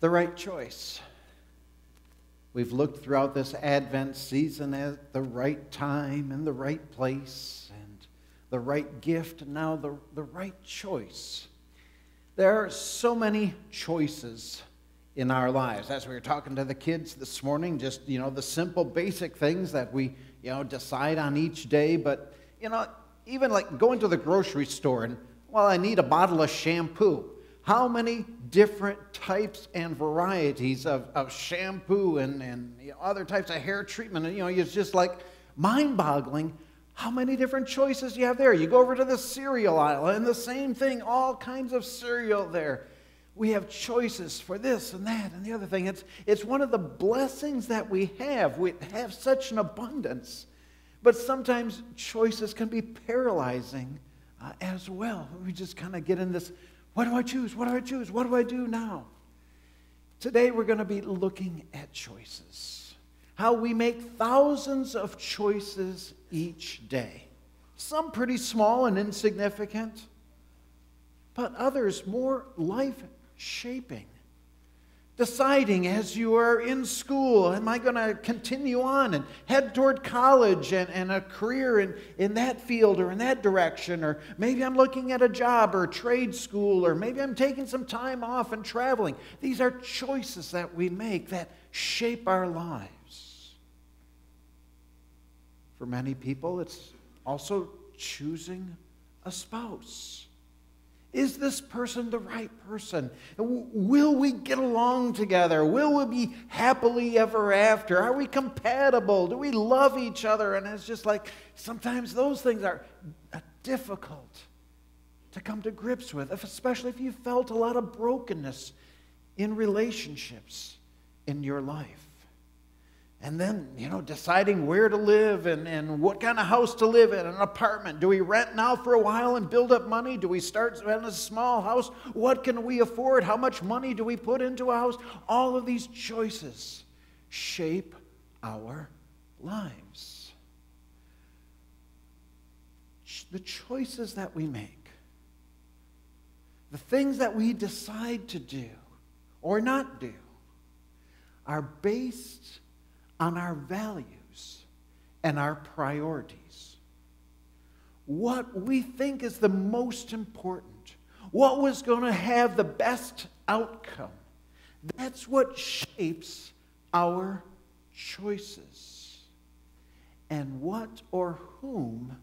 the right choice. We've looked throughout this Advent season at the right time and the right place and the right gift, and now the, the right choice. There are so many choices in our lives. As we were talking to the kids this morning, just, you know, the simple basic things that we, you know, decide on each day. But, you know, even like going to the grocery store and, well, I need a bottle of shampoo how many different types and varieties of, of shampoo and, and you know, other types of hair treatment. And, you know, it's just like mind boggling how many different choices you have there. You go over to the cereal aisle and the same thing, all kinds of cereal there. We have choices for this and that and the other thing. It's, it's one of the blessings that we have. We have such an abundance. But sometimes choices can be paralyzing uh, as well. We just kind of get in this what do I choose? What do I choose? What do I do now? Today we're going to be looking at choices. How we make thousands of choices each day. Some pretty small and insignificant, but others more life shaping deciding as you are in school, am I going to continue on and head toward college and, and a career in, in that field or in that direction? Or maybe I'm looking at a job or trade school, or maybe I'm taking some time off and traveling. These are choices that we make that shape our lives. For many people, it's also choosing a spouse. Is this person the right person? Will we get along together? Will we be happily ever after? Are we compatible? Do we love each other? And it's just like sometimes those things are uh, difficult to come to grips with, especially if you felt a lot of brokenness in relationships in your life. And then, you know, deciding where to live and, and what kind of house to live in, an apartment. Do we rent now for a while and build up money? Do we start in a small house? What can we afford? How much money do we put into a house? All of these choices shape our lives. The choices that we make, the things that we decide to do or not do, are based on our values and our priorities. What we think is the most important, what was going to have the best outcome, that's what shapes our choices. And what or whom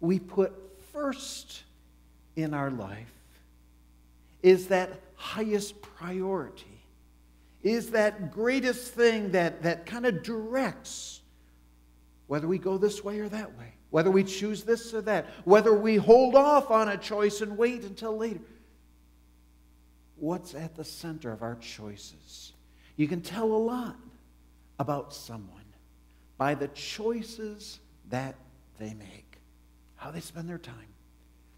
we put first in our life is that highest priority is that greatest thing that, that kind of directs whether we go this way or that way, whether we choose this or that, whether we hold off on a choice and wait until later. What's at the center of our choices? You can tell a lot about someone by the choices that they make, how they spend their time,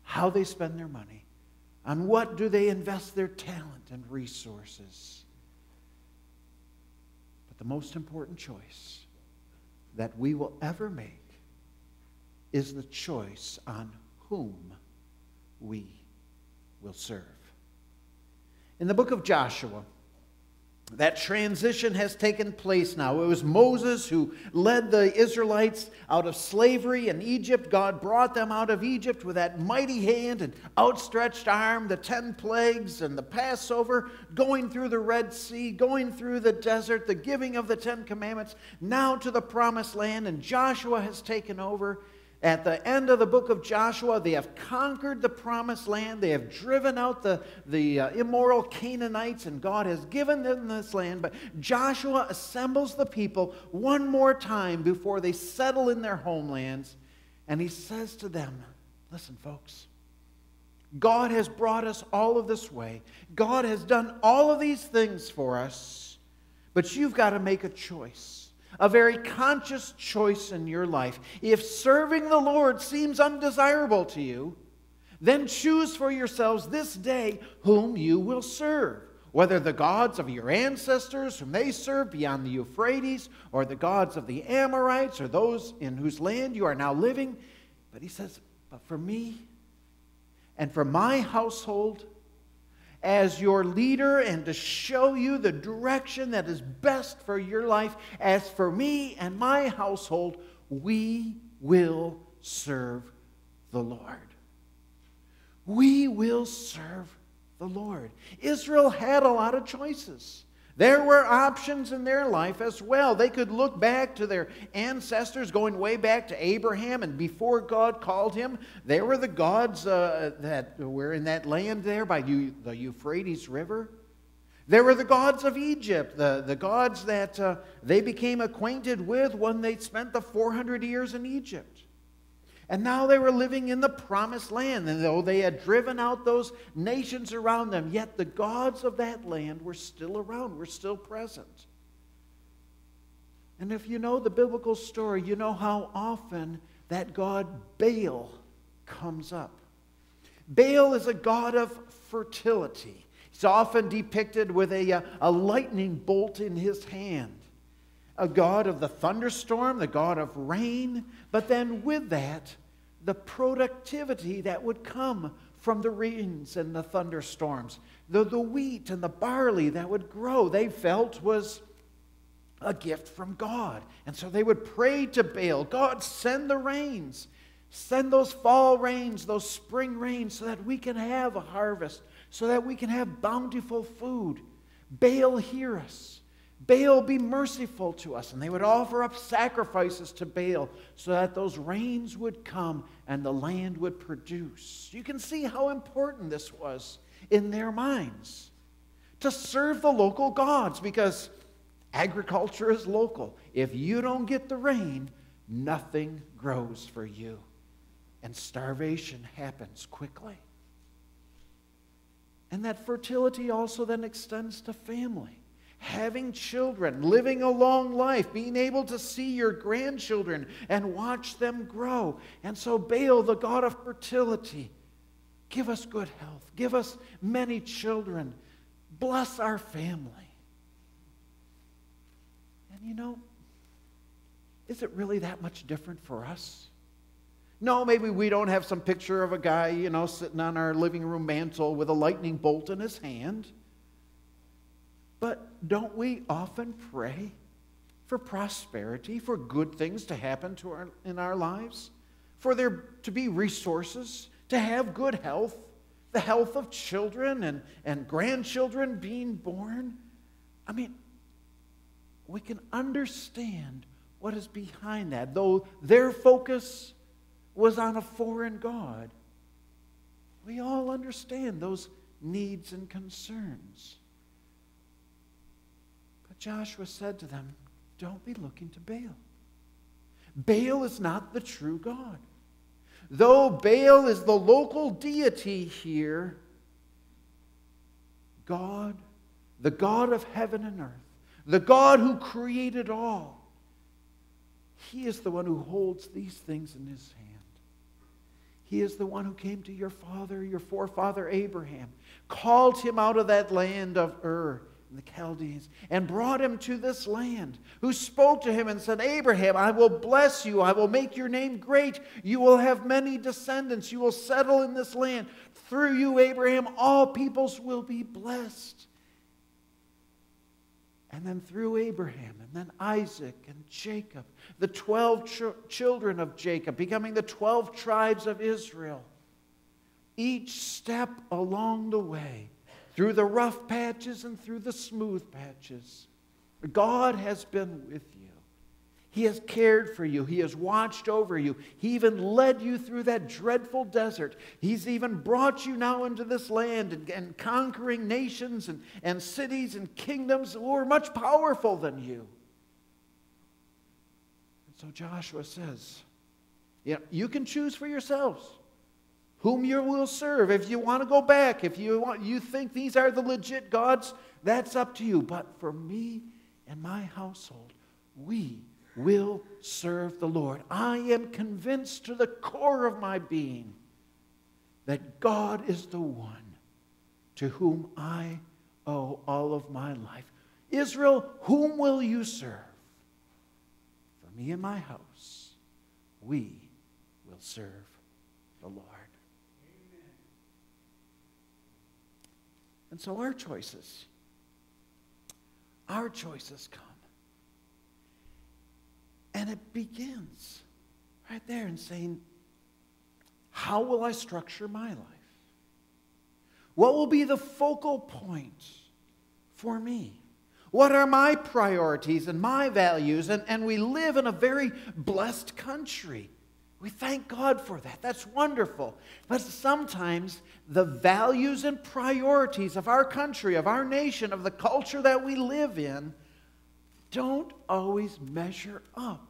how they spend their money, on what do they invest their talent and resources. The most important choice that we will ever make is the choice on whom we will serve. In the book of Joshua, that transition has taken place now. It was Moses who led the Israelites out of slavery in Egypt. God brought them out of Egypt with that mighty hand and outstretched arm, the ten plagues and the Passover, going through the Red Sea, going through the desert, the giving of the Ten Commandments, now to the promised land. And Joshua has taken over. At the end of the book of Joshua, they have conquered the promised land. They have driven out the, the uh, immoral Canaanites, and God has given them this land. But Joshua assembles the people one more time before they settle in their homelands. And he says to them, Listen, folks, God has brought us all of this way. God has done all of these things for us. But you've got to make a choice a very conscious choice in your life. If serving the Lord seems undesirable to you, then choose for yourselves this day whom you will serve. Whether the gods of your ancestors, whom they served beyond the Euphrates, or the gods of the Amorites, or those in whose land you are now living. But he says, But for me and for my household, as your leader and to show you the direction that is best for your life. As for me and my household, we will serve the Lord. We will serve the Lord. Israel had a lot of choices. There were options in their life as well. They could look back to their ancestors, going way back to Abraham, and before God called him, there were the gods uh, that were in that land there by the Euphrates River. There were the gods of Egypt, the, the gods that uh, they became acquainted with when they spent the 400 years in Egypt. And now they were living in the promised land. And though they had driven out those nations around them, yet the gods of that land were still around, were still present. And if you know the biblical story, you know how often that god Baal comes up. Baal is a god of fertility. He's often depicted with a, uh, a lightning bolt in his hand a God of the thunderstorm, the God of rain, but then with that, the productivity that would come from the rains and the thunderstorms. The, the wheat and the barley that would grow, they felt was a gift from God. And so they would pray to Baal God, send the rains. Send those fall rains, those spring rains, so that we can have a harvest, so that we can have bountiful food. Baal, hear us. Baal, be merciful to us. And they would offer up sacrifices to Baal so that those rains would come and the land would produce. You can see how important this was in their minds to serve the local gods because agriculture is local. If you don't get the rain, nothing grows for you. And starvation happens quickly. And that fertility also then extends to family having children, living a long life, being able to see your grandchildren and watch them grow. And so, Baal, the God of fertility, give us good health, give us many children, bless our family. And you know, is it really that much different for us? No, maybe we don't have some picture of a guy, you know, sitting on our living room mantle with a lightning bolt in his hand. But don't we often pray for prosperity, for good things to happen to our, in our lives, for there to be resources, to have good health, the health of children and, and grandchildren being born? I mean, we can understand what is behind that. Though their focus was on a foreign God, we all understand those needs and concerns. Joshua said to them, Don't be looking to Baal. Baal is not the true God. Though Baal is the local deity here, God, the God of heaven and earth, the God who created all, He is the one who holds these things in His hand. He is the one who came to your father, your forefather Abraham, called him out of that land of Ur the Chaldeans and brought him to this land, who spoke to him and said, Abraham, I will bless you. I will make your name great. You will have many descendants. You will settle in this land. Through you, Abraham, all peoples will be blessed. And then through Abraham, and then Isaac and Jacob, the 12 ch- children of Jacob, becoming the 12 tribes of Israel. Each step along the way, through the rough patches and through the smooth patches. God has been with you. He has cared for you. He has watched over you. He even led you through that dreadful desert. He's even brought you now into this land and, and conquering nations and, and cities and kingdoms who are much powerful than you. And so Joshua says, know, you can choose for yourselves whom you will serve. If you want to go back, if you want you think these are the legit gods, that's up to you. But for me and my household, we will serve the Lord. I am convinced to the core of my being that God is the one to whom I owe all of my life. Israel, whom will you serve? For me and my house, we will serve the Lord. And so our choices, our choices come. And it begins right there in saying, How will I structure my life? What will be the focal point for me? What are my priorities and my values? And, and we live in a very blessed country. We thank God for that. That's wonderful. But sometimes the values and priorities of our country, of our nation, of the culture that we live in, don't always measure up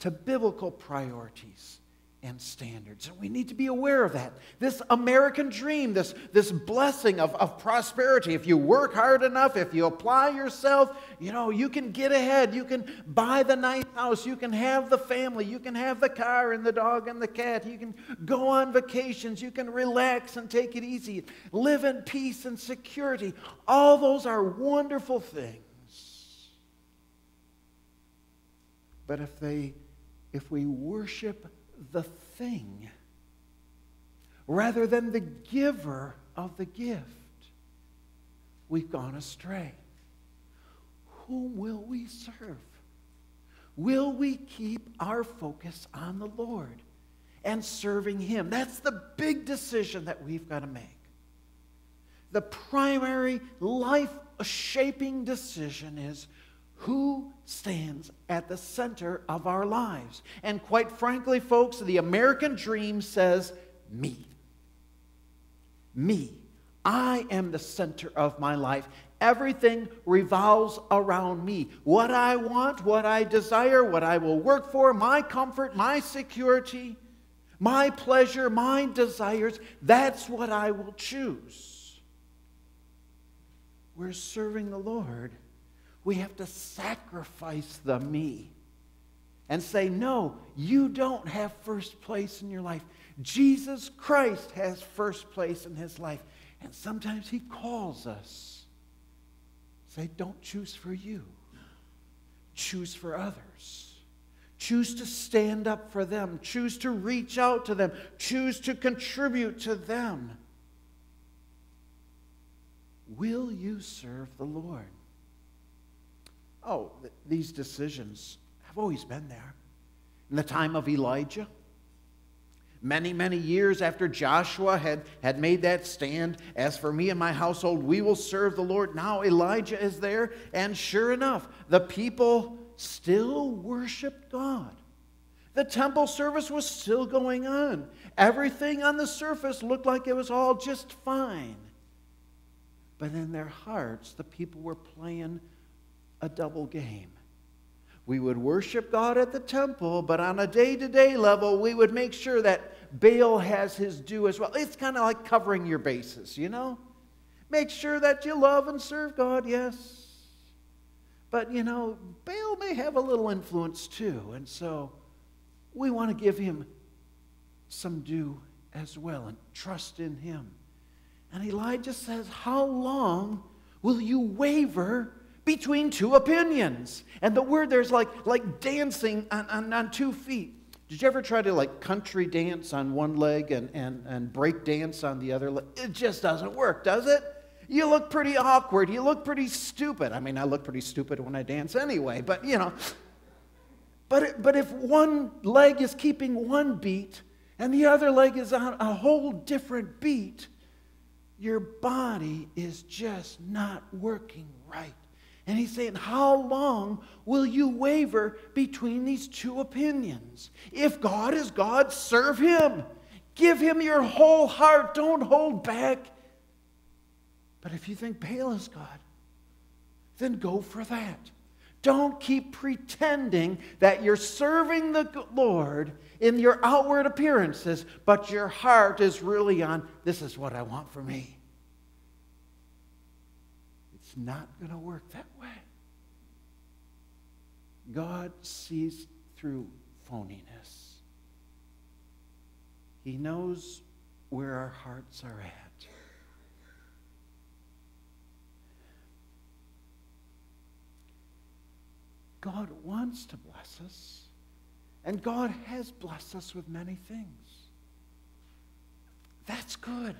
to biblical priorities and standards. And we need to be aware of that. This American dream, this, this blessing of, of prosperity, if you work hard enough, if you apply yourself, you know, you can get ahead. You can buy the nice house. You can have the family. You can have the car and the dog and the cat. You can go on vacations. You can relax and take it easy. Live in peace and security. All those are wonderful things. But if they, if we worship the thing rather than the giver of the gift, we've gone astray. Whom will we serve? Will we keep our focus on the Lord and serving Him? That's the big decision that we've got to make. The primary life shaping decision is who stands at the center of our lives. And quite frankly, folks, the American dream says, me. Me. I am the center of my life. Everything revolves around me. What I want, what I desire, what I will work for, my comfort, my security, my pleasure, my desires, that's what I will choose. We're serving the Lord we have to sacrifice the me and say, No, you don't have first place in your life. Jesus Christ has first place in his life. And sometimes he calls us. Say, Don't choose for you, choose for others. Choose to stand up for them. Choose to reach out to them. Choose to contribute to them. Will you serve the Lord? Oh, th- these decisions have always been there. In the time of Elijah, many, many years after Joshua had, had made that stand, as for me and my household, we will serve the Lord. Now Elijah is there, and sure enough, the people still worshiped God. The temple service was still going on. Everything on the surface looked like it was all just fine. But in their hearts, the people were playing a double game. We would worship God at the temple, but on a day to day level, we would make sure that Baal has his due as well. It's kind of like covering your bases, you know? Make sure that you love and serve God, yes. But, you know, Baal may have a little influence too, and so we want to give him some due as well and trust in him. And Elijah says, How long will you waver between two opinions. And the word there's like, like dancing on, on, on two feet. Did you ever try to like country dance on one leg and, and, and break dance on the other leg? It just doesn't work, does it? You look pretty awkward. You look pretty stupid. I mean, I look pretty stupid when I dance anyway, but you know. But, but if one leg is keeping one beat and the other leg is on a whole different beat, your body is just not working right. And he's saying, How long will you waver between these two opinions? If God is God, serve him. Give him your whole heart. Don't hold back. But if you think Baal is God, then go for that. Don't keep pretending that you're serving the Lord in your outward appearances, but your heart is really on this is what I want for me. It's not going to work that way. God sees through phoniness. He knows where our hearts are at. God wants to bless us, and God has blessed us with many things. That's good.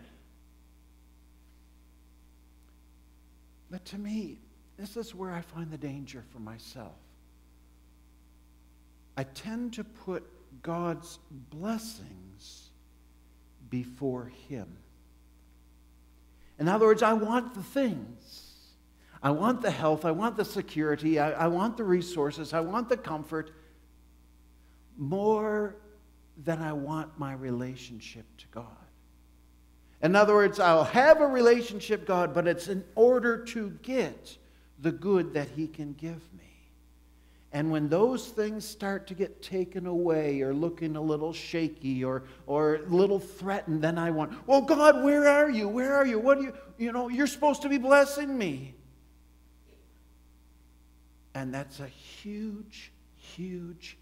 But to me, this is where I find the danger for myself. I tend to put God's blessings before Him. In other words, I want the things. I want the health. I want the security. I, I want the resources. I want the comfort more than I want my relationship to God. In other words, I'll have a relationship, God, but it's in order to get the good that He can give me. And when those things start to get taken away or looking a little shaky or, or a little threatened, then I want, well, God, where are you? Where are you? What do you, you know, you're supposed to be blessing me. And that's a huge, huge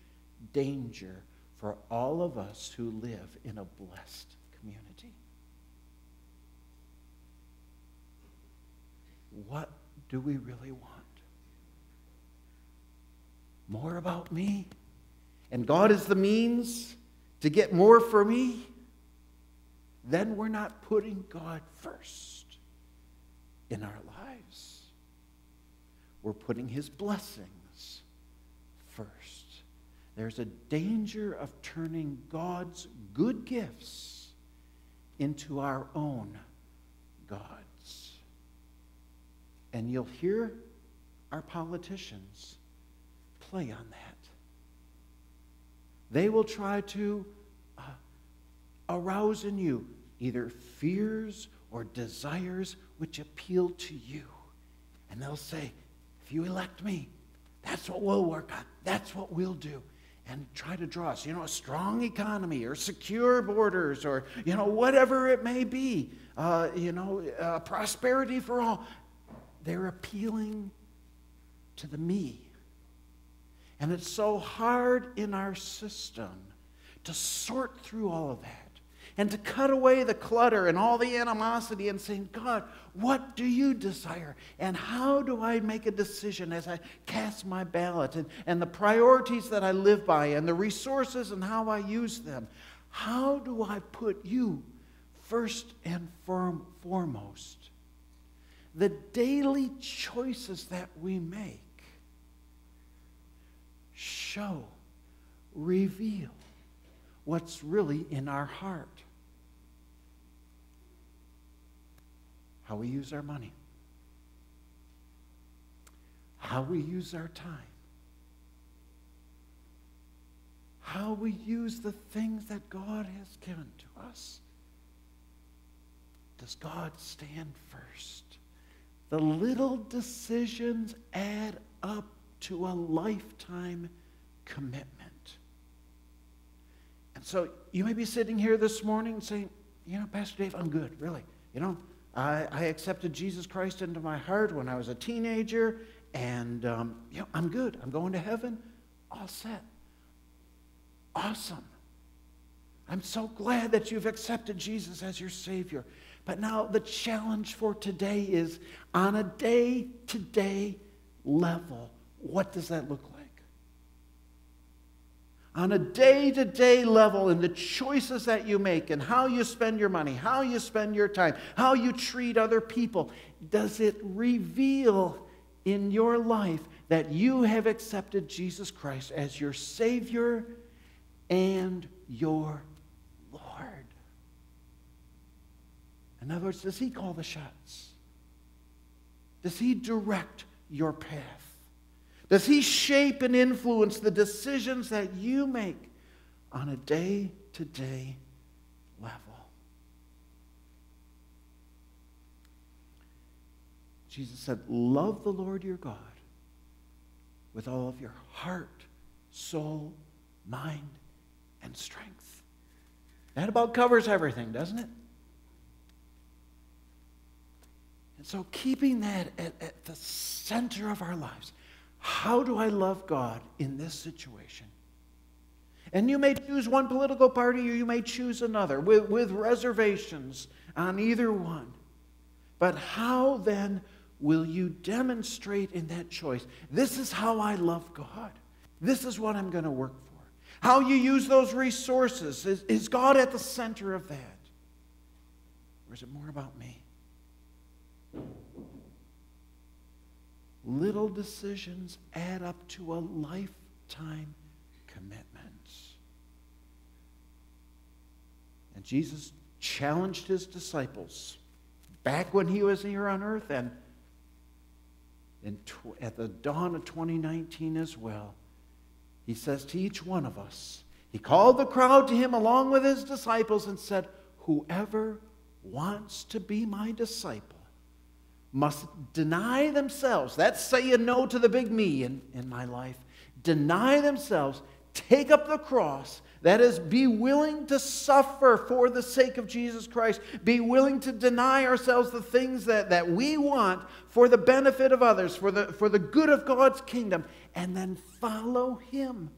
danger for all of us who live in a blessed community. What do we really want? more about me, and God is the means to get more for me, then we're not putting God first in our lives. We're putting His blessings first. There's a danger of turning God's good gifts into our own gods. And you'll hear our politicians play on that. They will try to uh, arouse in you either fears or desires which appeal to you. And they'll say, if you elect me, that's what we'll work on. That's what we'll do. And try to draw us, you know, a strong economy or secure borders or, you know, whatever it may be, uh, you know, uh, prosperity for all. They're appealing to the me and it's so hard in our system to sort through all of that and to cut away the clutter and all the animosity and saying, God, what do you desire? And how do I make a decision as I cast my ballot and, and the priorities that I live by and the resources and how I use them? How do I put you first and firm, foremost? The daily choices that we make show, reveal what's really in our heart. How we use our money, how we use our time, how we use the things that God has given to us. Does God stand first? The little decisions add up to a lifetime commitment. And so you may be sitting here this morning saying, you know, Pastor Dave, I'm good, really. You know, I, I accepted Jesus Christ into my heart when I was a teenager, and, um, you know, I'm good. I'm going to heaven, all set. Awesome. I'm so glad that you've accepted Jesus as your Savior. But now the challenge for today is on a day to day level what does that look like? On a day to day level, in the choices that you make and how you spend your money, how you spend your time, how you treat other people, does it reveal in your life that you have accepted Jesus Christ as your Savior and your Lord? In other words, does He call the shots? Does He direct your path? Does He shape and influence the decisions that you make on a day to day level? Jesus said, Love the Lord your God with all of your heart, soul, mind, and strength. That about covers everything, doesn't it? And so, keeping that at, at the center of our lives, how do I love God in this situation? And you may choose one political party or you may choose another with, with reservations on either one. But how then will you demonstrate in that choice? This is how I love God. This is what I'm going to work for. How you use those resources. Is, is God at the center of that? Or is it more about me? Little decisions add up to a lifetime commitment. And Jesus challenged his disciples back when he was here on earth and at the dawn of 2019 as well. He says to each one of us, he called the crowd to him along with his disciples and said, Whoever wants to be my disciple must deny themselves. That's saying no to the big me in, in my life. Deny themselves, take up the cross. That is, be willing to suffer for the sake of Jesus Christ. Be willing to deny ourselves the things that, that we want for the benefit of others, for the, for the good of God's kingdom, and then follow Him.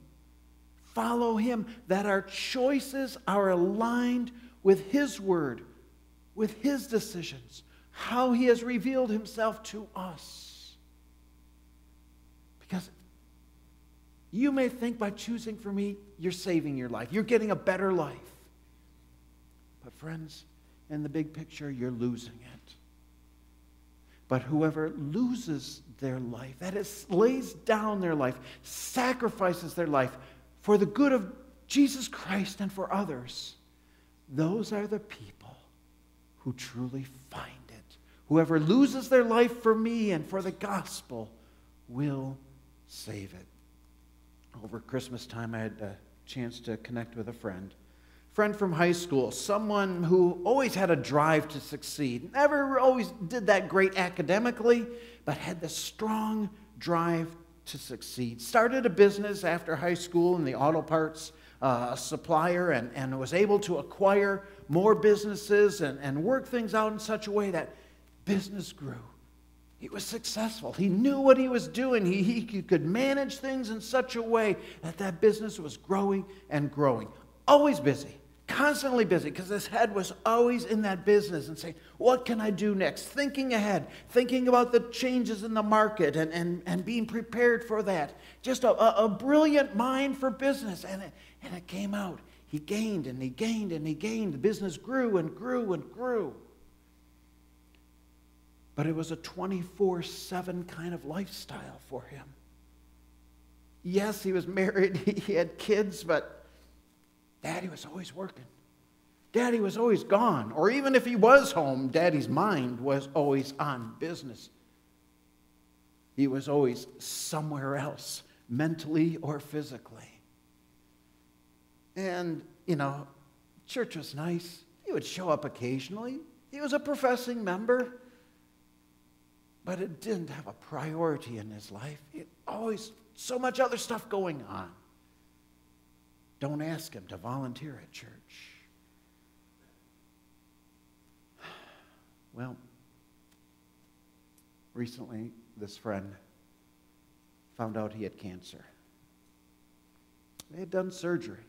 Follow Him, that our choices are aligned with His word, with His decisions, how He has revealed Himself to us. Because you may think by choosing for me, you're saving your life, you're getting a better life. But, friends, in the big picture, you're losing it. But whoever loses their life, that is, lays down their life, sacrifices their life for the good of Jesus Christ and for others, those are the people who truly find. Whoever loses their life for me and for the gospel will save it. Over Christmas time, I had a chance to connect with a friend. Friend from high school, someone who always had a drive to succeed. Never always did that great academically, but had this strong drive to succeed. Started a business after high school in the auto parts uh, supplier and, and was able to acquire more businesses and, and work things out in such a way that business grew. He was successful. He knew what he was doing. He, he could manage things in such a way that that business was growing and growing. Always busy, constantly busy, because his head was always in that business and saying, What can I do next? Thinking ahead, thinking about the changes in the market and, and, and being prepared for that. Just a, a, brilliant mind for business. And it, and it came out. He gained and he gained and he gained. The business grew and grew and grew. But it was a 24 7 kind of lifestyle for him. Yes, he was married, he had kids, but daddy was always working. Daddy was always gone. Or even if he was home, daddy's mind was always on business. He was always somewhere else, mentally or physically. And, you know, church was nice. He would show up occasionally. He was a professing member. But it didn't have a priority in his life. It always so much other stuff going on. Don't ask him to volunteer at church. Well, recently this friend found out he had cancer. They had done surgery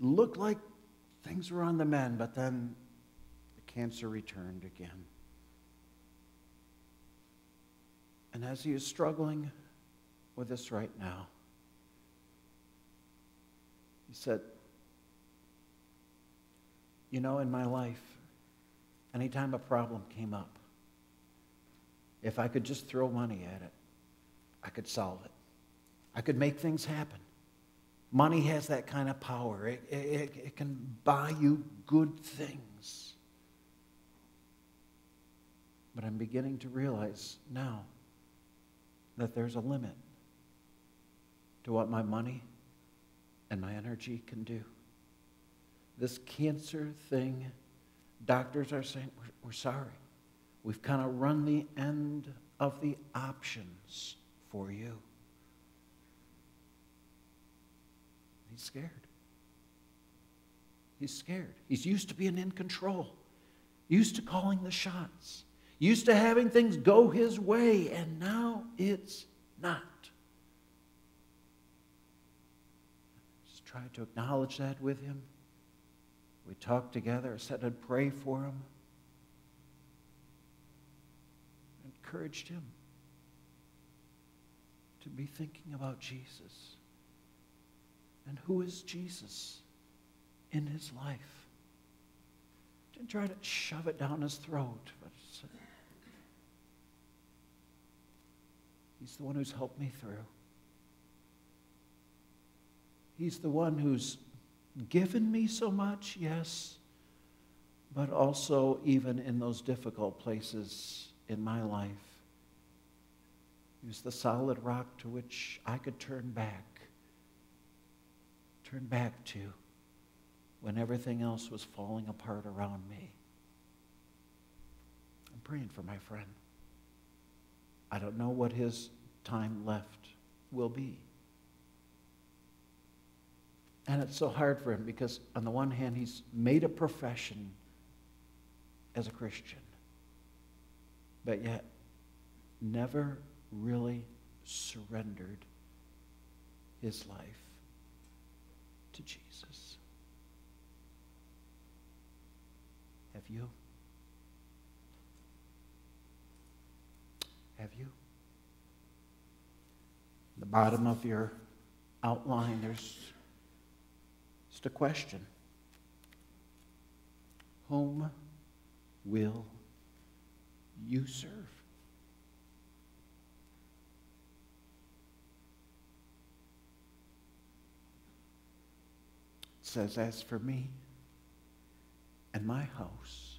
looked like things were on the mend, but then the cancer returned again. And as he is struggling with this right now, he said, You know, in my life, anytime a problem came up, if I could just throw money at it, I could solve it. I could make things happen. Money has that kind of power, it, it, it can buy you good things. But I'm beginning to realize now that there's a limit to what my money and my energy can do. This cancer thing, doctors are saying, we're, we're sorry. We've kind of run the end of the options for you. He's scared. He's scared. He's used to being in control, used to calling the shots, used to having things go his way, and now it's not. Just tried to acknowledge that with him. We talked together. I said I'd pray for him. Encouraged him to be thinking about Jesus. And who is Jesus in his life? Didn't try to shove it down his throat, but He's the one who's helped me through. He's the one who's given me so much, yes, but also even in those difficult places in my life. He was the solid rock to which I could turn back, turn back to when everything else was falling apart around me. I'm praying for my friend. I don't know what his time left will be. And it's so hard for him because, on the one hand, he's made a profession as a Christian, but yet never really surrendered his life to Jesus. Have you? Have you? the bottom of your outline, there's just a question. Whom will you serve? It says, As for me and my house,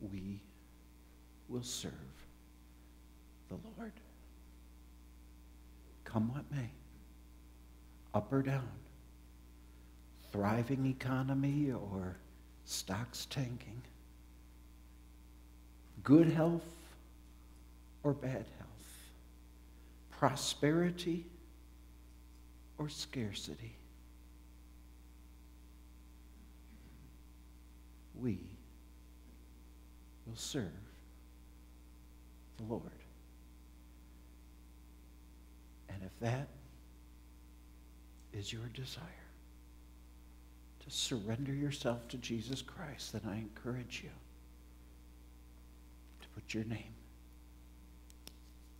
we will serve the Lord. Come what may, up or down, thriving economy or stocks tanking, good health or bad health, prosperity or scarcity. We will serve the Lord. And if that is your desire, to surrender yourself to Jesus Christ, then I encourage you to put your name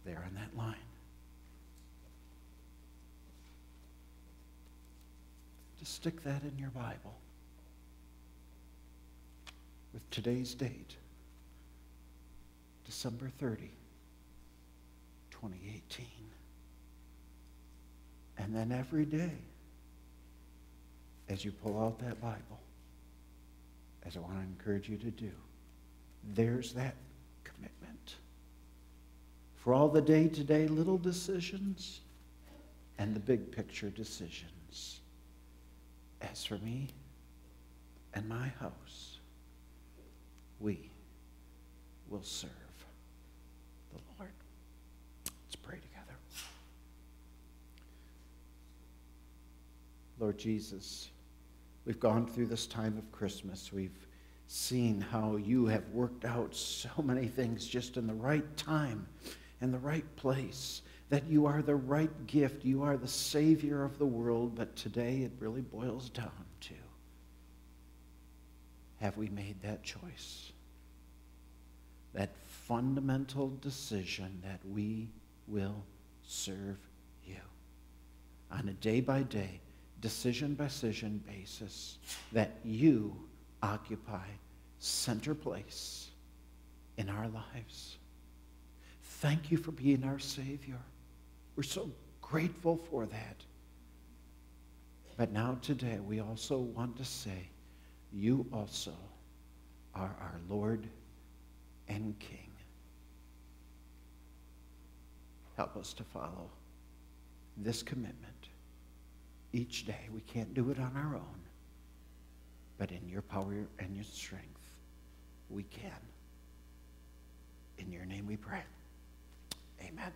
there on that line. To stick that in your Bible with today's date, December 30, 2018. And then every day, as you pull out that Bible, as I want to encourage you to do, there's that commitment. For all the day to day little decisions and the big picture decisions. As for me and my house, we will serve the Lord. Let's pray together. Lord Jesus, we've gone through this time of Christmas. We've seen how you have worked out so many things just in the right time and the right place. That you are the right gift. You are the Savior of the world. But today it really boils down to have we made that choice? That fundamental decision that we will serve you on a day by day decision by decision basis that you occupy center place in our lives. Thank you for being our Savior. We're so grateful for that. But now, today, we also want to say, You also are our Lord and King. Help us to follow this commitment each day. We can't do it on our own. But in your power and your strength, we can. In your name we pray. Amen.